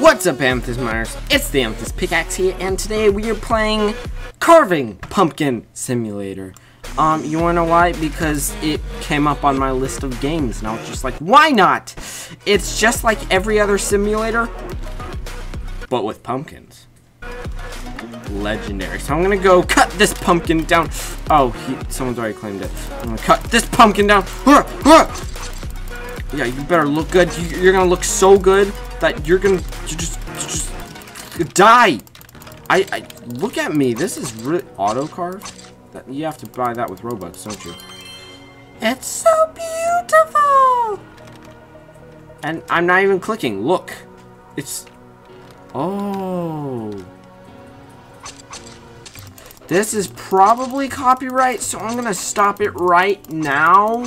What's up, Amethyst Miners? It's the Amethyst Pickaxe here, and today we are playing Carving Pumpkin Simulator. Um, you wanna know why? Because it came up on my list of games, and I was just like, why not? It's just like every other simulator, but with pumpkins. Legendary. So I'm gonna go cut this pumpkin down. Oh, he, someone's already claimed it. I'm gonna cut this pumpkin down. Yeah, you better look good. You, you're gonna look so good that you're gonna you just just die. I, I look at me. This is really auto carve. That you have to buy that with Robux, don't you? It's so beautiful. And I'm not even clicking. Look, it's oh. This is probably copyright, so I'm gonna stop it right now.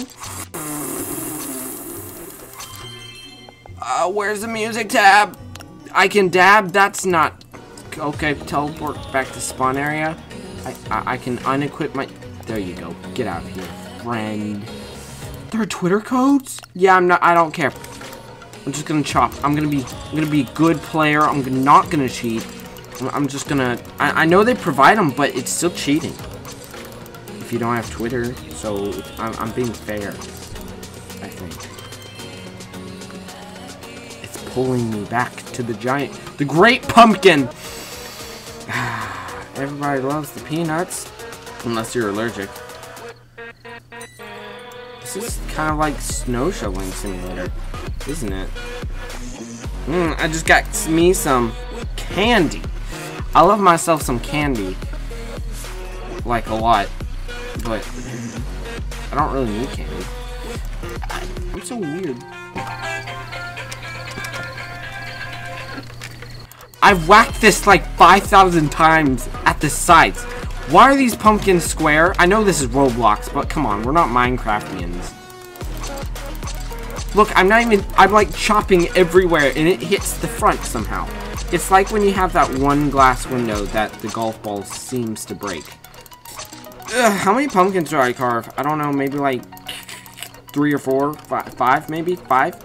Uh, where's the music tab? I can dab. That's not okay. Teleport back to spawn area. I, I I can unequip my. There you go. Get out of here, friend. There are Twitter codes? Yeah, I'm not. I don't care. I'm just gonna chop. I'm gonna be. I'm gonna be a good player. I'm not gonna cheat. I'm, just gonna. I, I know they provide them, but it's still cheating. If you don't have Twitter, so I'm, I'm being fair. I think It's pulling me back to the giant, the great pumpkin. Everybody loves the peanuts, unless you're allergic. This is kind of like snow shoveling simulator, isn't it? Mmm, I just got me some candy. I love myself some candy. Like a lot. But I don't really need candy. I, I'm so weird. I've whacked this like 5,000 times at the sides. Why are these pumpkins square? I know this is Roblox, but come on, we're not Minecraftians. Look, I'm not even, I'm like chopping everywhere and it hits the front somehow. It's like when you have that one glass window that the golf ball seems to break. Ugh, how many pumpkins do I carve? I don't know, maybe like three or four, five, five maybe? Five?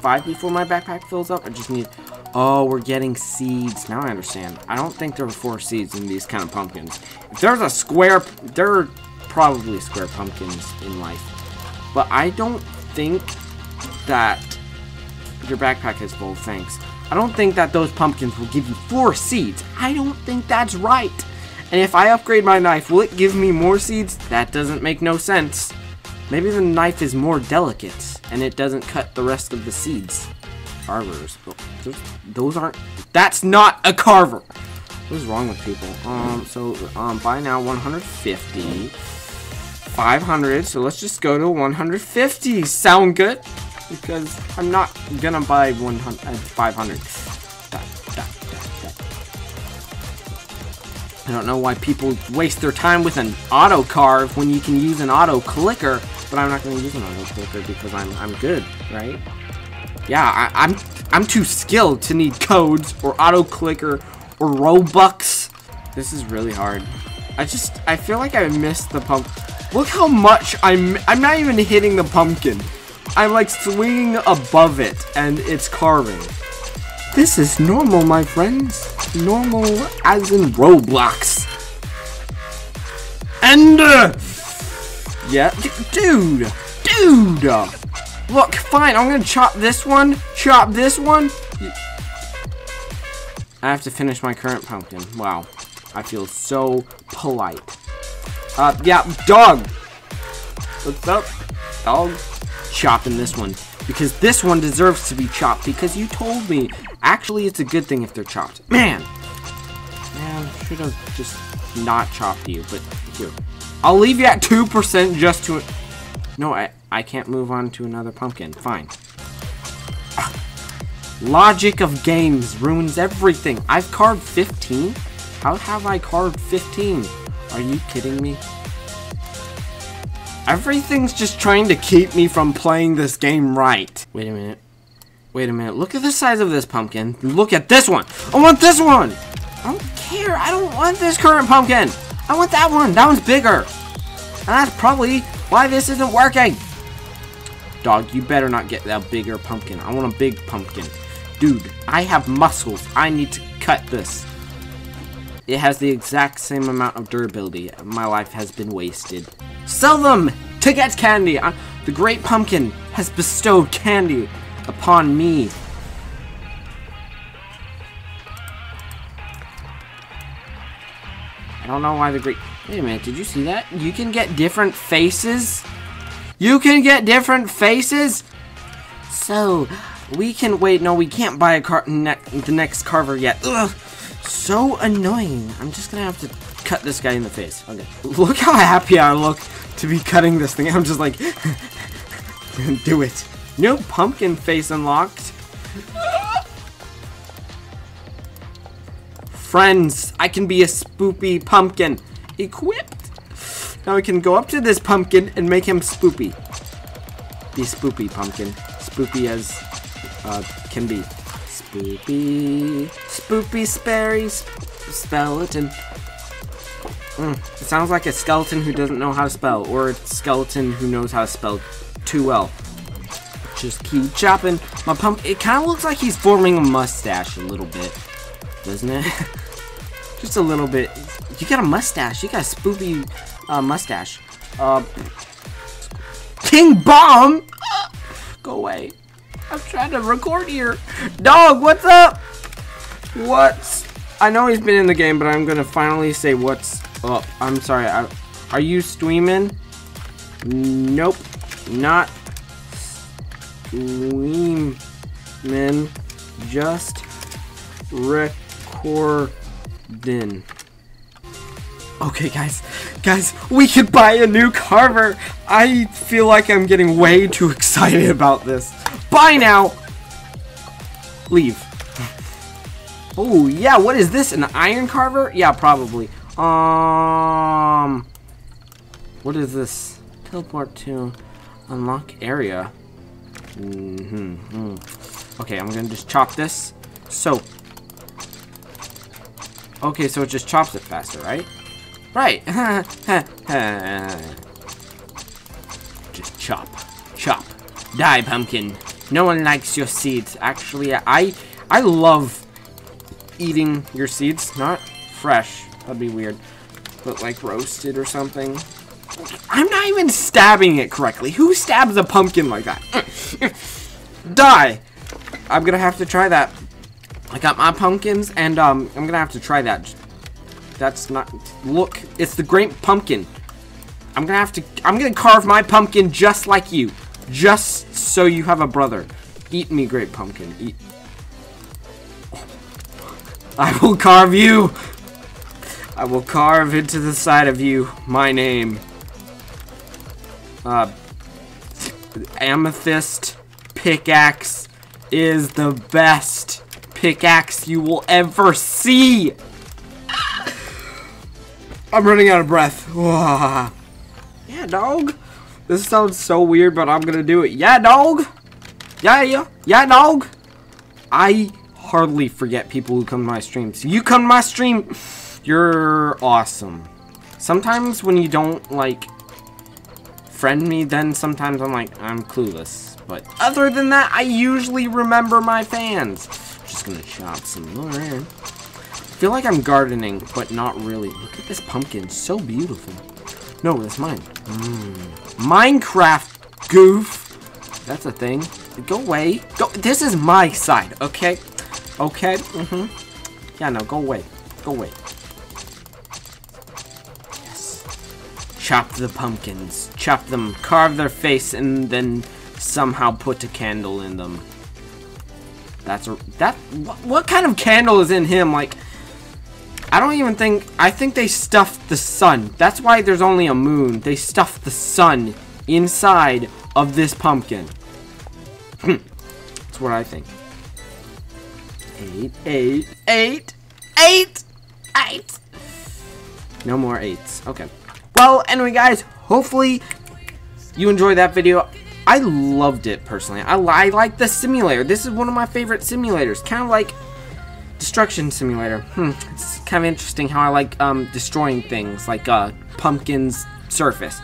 Five before my backpack fills up? I just need Oh, we're getting seeds. Now I understand. I don't think there are four seeds in these kind of pumpkins. If there's a square, there are probably square pumpkins in life. But I don't think that your backpack is full, thanks. I don't think that those pumpkins will give you four seeds. I don't think that's right. And if I upgrade my knife, will it give me more seeds? That doesn't make no sense. Maybe the knife is more delicate, and it doesn't cut the rest of the seeds carvers. Those, aren't. That's not a carver. What's wrong with people? Um. So um. Buy now 150. 500. So let's just go to 150. Sound good? Because I'm not gonna buy 100. Uh, 500. I don't know why people waste their time with an auto carve when you can use an auto clicker, but I'm not to use an auto clicker because I'm I'm good, right? Yeah, I, I'm, I'm too skilled to need codes or auto clicker or Robux. This is really hard. I just I feel like I missed the pump. Look how much I'm I'm not even hitting the pumpkin. I'm like swinging above it and it's carving. This is normal, my friends. Normal as in Roblox. And uh, yeah, dude, dude. Look, fine, I'm gonna chop this one, chop this one. I have to finish my current pumpkin. Wow. I feel so polite. Uh, yeah, dog. What's up? Dog. Chopping this one. Because this one deserves to be chopped because you told me. Actually, it's a good thing if they're chopped. Man. Man, should have just not chopped you, but here. I'll leave you at 2% just to... No, I, I can't move on to another pumpkin. Fine. Logic of games ruins everything. I've carved 15? How have I carved 15? Are you kidding me? Everything's just trying to keep me from playing this game right. Wait a minute. Wait a minute. Look at the size of this pumpkin. Look at this one. I want this one. I don't care. I don't want this current pumpkin. I want that one. That one's bigger. And that's probably why this isn't working. Dog, you better not get that bigger pumpkin. I want a big pumpkin. Dude, I have muscles. I need to cut this. It has the exact same amount of durability. My life has been wasted. Sell them to get candy. I, the great pumpkin has bestowed candy upon me. I don't know why the great... Wait a minute, did you see that? You can get different faces? You can get different faces? So, we can... Wait, no, we can't buy a car ne the next carver yet. Ugh, so annoying. I'm just gonna have to cut this guy in the face. Okay. Look how happy I look to be cutting this thing. I'm just like... do it. No pumpkin face unlocked. Friends, I can be a spoopy pumpkin. Equipped. Now we can go up to this pumpkin and make him spoopy. Be spoopy pumpkin. Spoopy as uh, can be. Spoopy. Spoopy Sperry skeleton. Mm, it sounds like a skeleton who doesn't know how to spell, or a skeleton who knows how to spell too well. Just keep chopping. My pump. It kind of looks like he's forming a mustache a little bit, doesn't it? Just a little bit. You got a mustache. You got a spoopy uh, mustache. Uh, King Bomb! Go away. I'm trying to record here. Dog, what's up? What's... I know he's been in the game, but I'm going to finally say what's up. I'm sorry. I, are you streaming? Nope. Not streaming. Just record then. Okay, guys. Guys, we could buy a new carver. I feel like I'm getting way too excited about this. Buy now! Leave. Oh, yeah, what is this? An iron carver? Yeah, probably. Um... What is this? Teleport to unlock area. Mm -hmm, mm. Okay, I'm gonna just chop this. So, Okay, so it just chops it faster, right? Right. just chop. Chop. Die, pumpkin. No one likes your seeds. Actually, I I love eating your seeds. Not fresh. That'd be weird. But like roasted or something. I'm not even stabbing it correctly. Who stabs a pumpkin like that? Die! I'm gonna have to try that. I got my pumpkins, and um, I'm gonna have to try that. That's not. Look, it's the great pumpkin. I'm gonna have to. I'm gonna carve my pumpkin just like you, just so you have a brother. Eat me, great pumpkin. Eat. I will carve you. I will carve into the side of you my name. Uh, amethyst pickaxe is the best pickaxe you will ever see. I'm running out of breath. yeah, dog. This sounds so weird, but I'm gonna do it. Yeah, dog. Yeah, yeah. Yeah, dog. I hardly forget people who come to my streams. You come to my stream, you're awesome. Sometimes when you don't, like, friend me, then sometimes I'm like, I'm clueless. But other than that, I usually remember my fans just gonna chop some more. I feel like I'm gardening, but not really. Look at this pumpkin, so beautiful. No, that's mine. Mm. Minecraft goof. That's a thing. Go away. Go. This is my side, okay? Okay. Mm-hmm. Yeah, no, go away. Go away. Yes. Chop the pumpkins. Chop them. Carve their face, and then somehow put a candle in them. That's a that what kind of candle is in him? Like I don't even think I think they stuffed the sun. That's why there's only a moon. They stuffed the sun inside of this pumpkin. That's what I think. Eight, eight, eight, eight, eight. No more eights. Okay. Well, anyway, guys, hopefully you enjoyed that video. I loved it personally. I, I like the simulator. This is one of my favorite simulators. Kind of like Destruction Simulator. Hmm. It's kind of interesting how I like um, destroying things, like uh, Pumpkin's surface.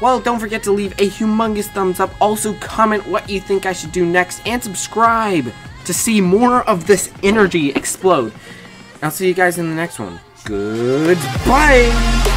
Well, don't forget to leave a humongous thumbs up. Also, comment what you think I should do next, and subscribe to see more of this energy explode. I'll see you guys in the next one. Goodbye!